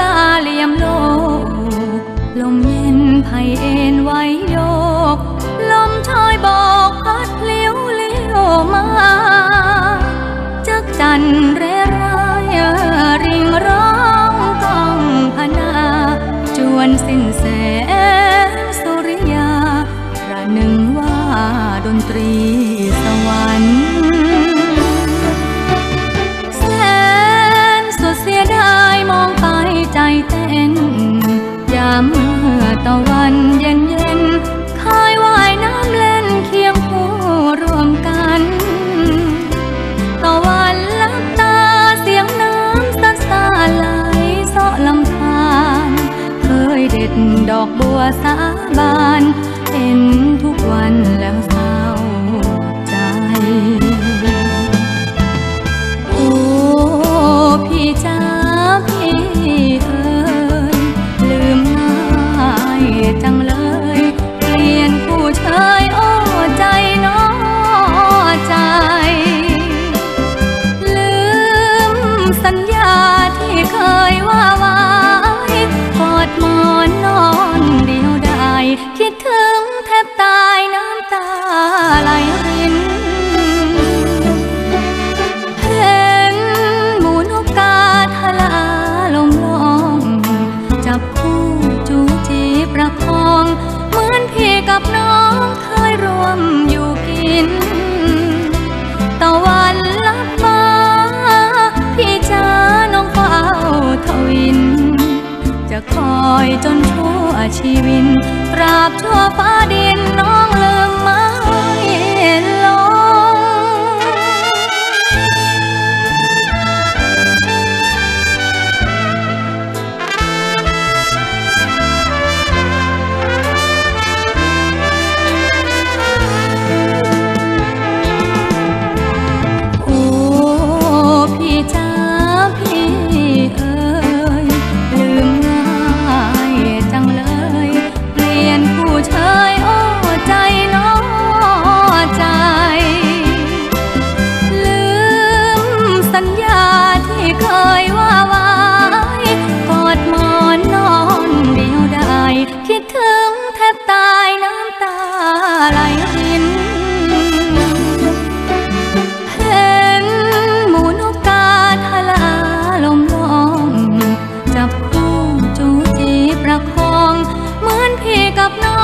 ลาเหลี่ยมโลก ลมเย็นไผ่เอ็นไว้โยก ลมชอยบอกพัดเลี้ยวเลี้ยวมา จักจันเรไรริงร้องกองพนา จวนสิ้นแสงสุริยาระหนึ่งว่าดนตรีสวรรค์ ตะวันเย็นเย็นคายว่ายน้ำเล่นเคียงคู่รวมกันตะวันลับตาเสียงน้ำซัดซาไหลเสาะลำธารเคยเด็ดดอกบัวสาบานเห็นทุกวันแล้วเศร้าใจ อยจนทั่วชีวินปราบทั่วฟ้าดินน้อง gặp nó.